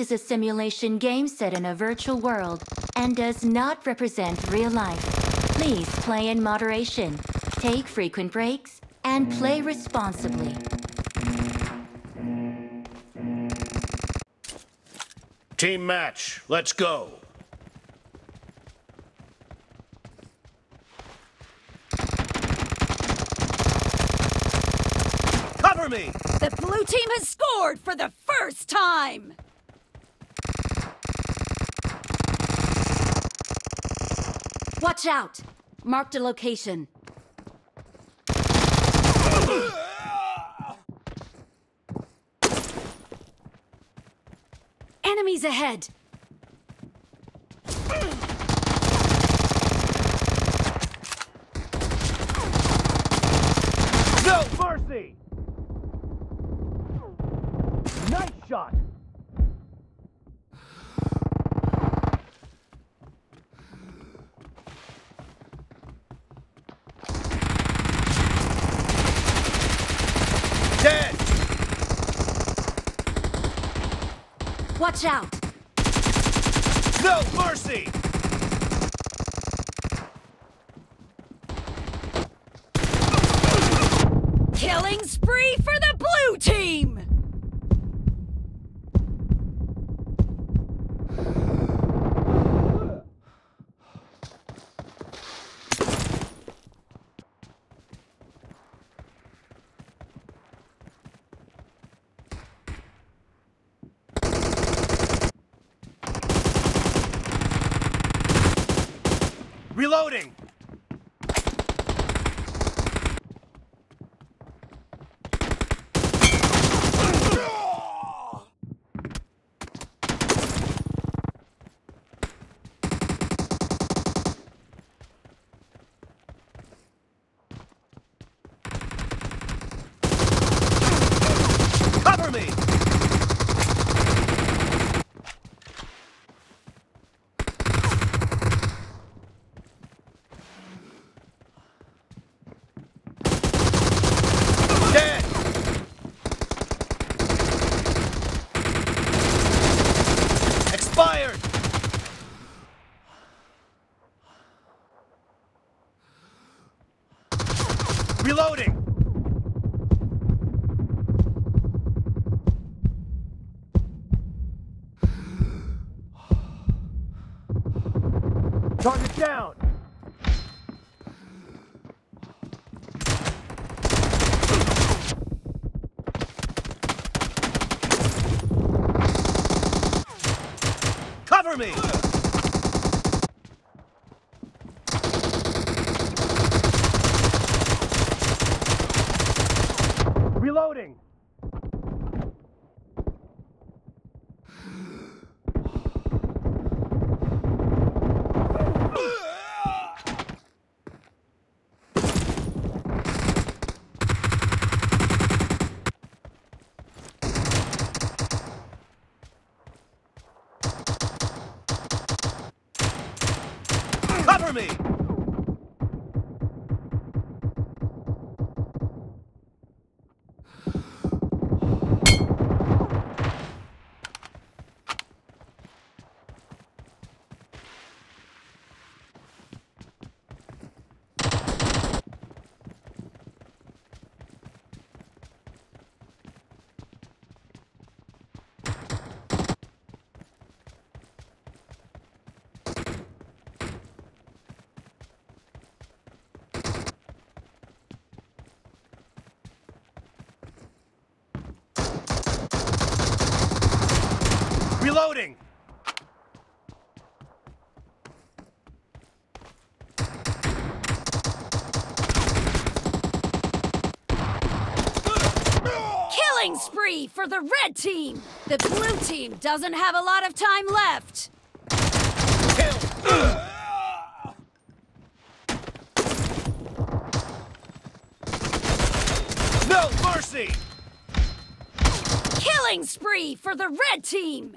is a simulation game set in a virtual world and does not represent real life. Please play in moderation, take frequent breaks, and play responsibly. Team match, let's go. Cover me! The blue team has scored for the first time! Watch out! Marked a location. Enemies ahead! No mercy! Nice shot! Watch out! No mercy! me! me! spree for the red team! The blue team doesn't have a lot of time left! Kill! No mercy! Killing spree for the red team!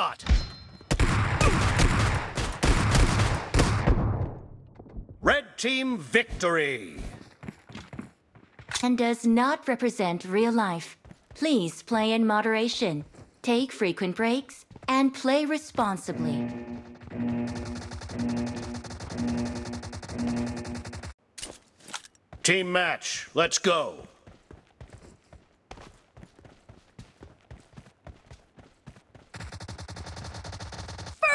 shot. Red Team victory! And does not represent real life. Please play in moderation, take frequent breaks, and play responsibly. Team match, let's go.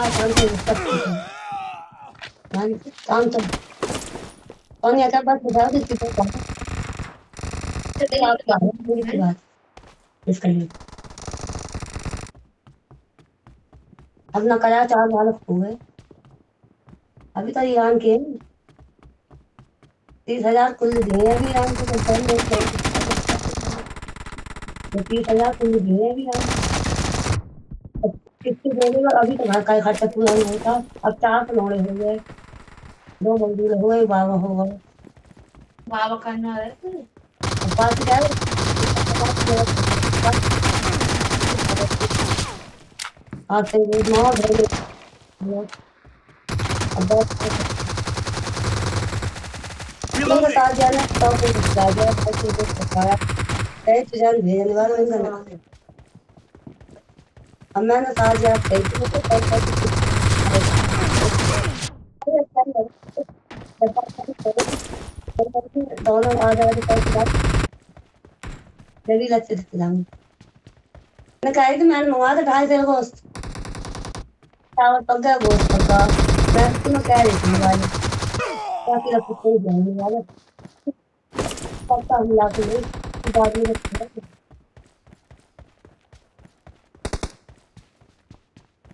Lan tamam tamam. Onu yakar bak bu daha da sıkıntı var. Sıkıntı var. Sıkıntı var. Sıkıntı अपना कला चार बालक हुए अभी तक Iran के तीस हजार कुल दिए अभी ईरान को तीस हजार कुल दिए अभी ईरान इसकी और अभी तो घर का पूरा नहीं होता अब चार फ्लोरे हो गए दो मंजिल हो गए बाबा हो गए बाबा करना है आते तो नौ अब बता दिया ना तो फिर बता दिया तो फिर बताया तेरे भेजने अब मैंने कहा जा दोनों आ जा रही लच्छे दिख जाऊंगी मैं कह रही थी मैंने मंगवा था ढाई तेल गोश्त चावल पक गया गोश्त पक गया मैं तुम्हें कह रही थी भाई काफी रखो कोई जाएंगे वाला पक्का हम लाके गई बाद में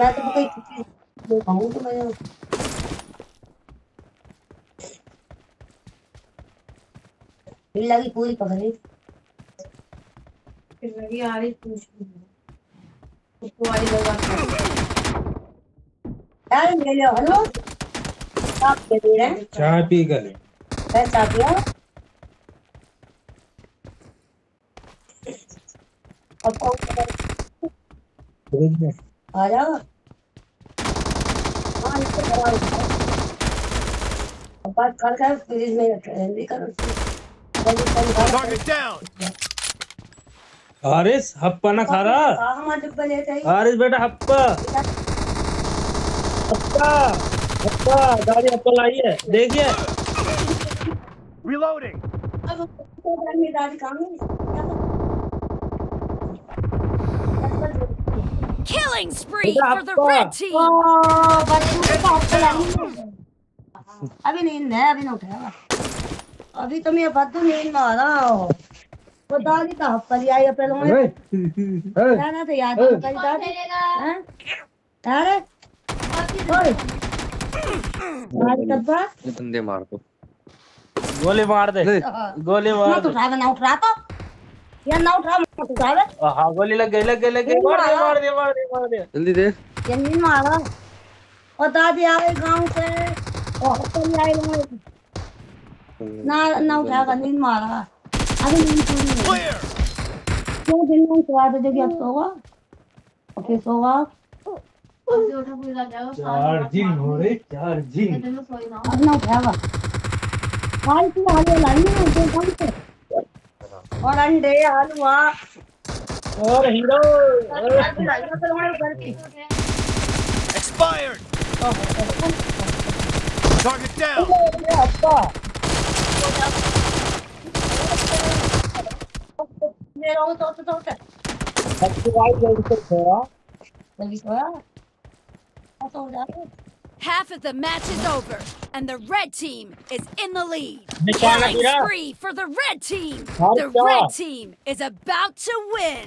मैं तो कोई दिखाऊं तो मैं बिल्ला की पूरी पकड़ी फिर रवि आ रही पूछ उसको वाली लगा यार ले लो हेलो आप क्या दे रहे हैं चाय पी कर ले मैं चाय पिया अब कौन फ्रिज में आ जाओ हारिस हप्पा ना खा रहा हारिस बेटा हप्पा हप्पा हप्पा गाड़ी हप्पा लाई है देखिए तो reloading Killing spree for the red team. Oh, but इनको अभी नींद है अभी ना उठाया अभी तो मैं बद्दू नींद में आ रहा वो दादी का हफ्ता लिया ये पहले मैं जाना था तो याद कल दादी हैं अरे ओए हाँ? मार डब्बा बंदे मार दो गोली मार दे हाँ। गोली मार तो उठा बना उठ रहा तो या ना उठा मत उठा बे हां गोली लग गई लग गई लग गई मार दे मार दे मार दे मार दे जल्दी दे जल्दी मारा बता दे आए गांव से और चल आए मैं ना ना उठा का नींद मारा अभी नींद पूरी क्यों दिन में सुला दे जो कि अब सोगा और फिर सोगा चार्जिंग हो रही चार्जिंग अब ना उठाएगा हाल की हाल लाइन में उठे कौन से और अंडे हलवा और हीरो टारगेट डाउन down मेरा अच्छा। वो तो तो उठा एक्टिवाइट कर सकते हो लगी सोया तो उठा Half of the match is over, and the red team is in the lead. Killing spree for the red team. The red team is about to win.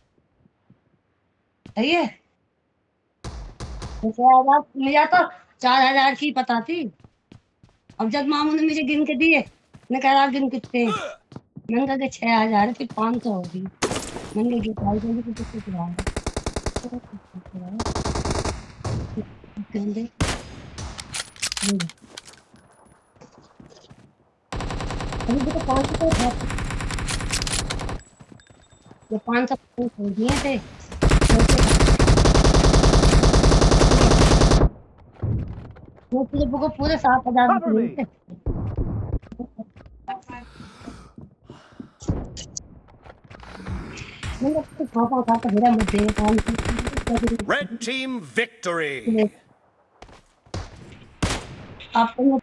सही है तो ले तो चार हजार की पता थी अब जब मामू ने मुझे गिन के दिए मैं कह रहा गिन कितने मैंने कहा छः हजार फिर पाँच सौ होगी मैंने कहा अभी तो पाँच सौ तो पाँच सौ तो हो गए थे वो तुझे को पूरे सात हजार तो तो Red team victory. आपको